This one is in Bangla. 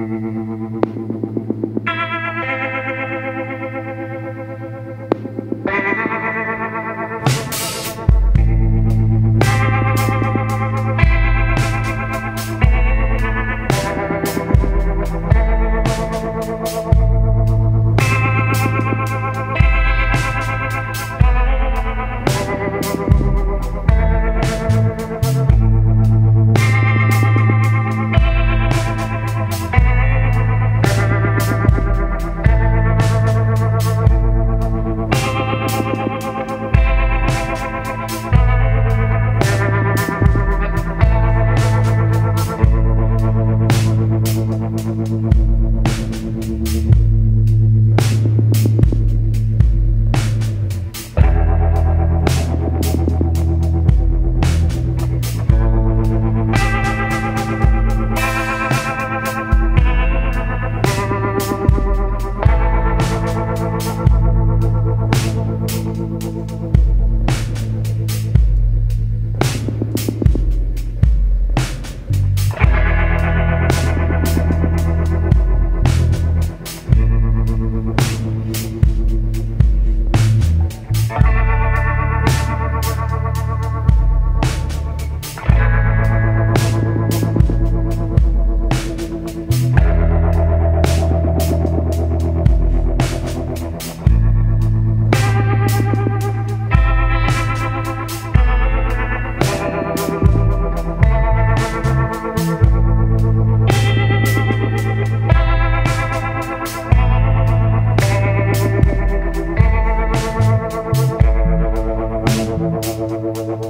Mm-hmm.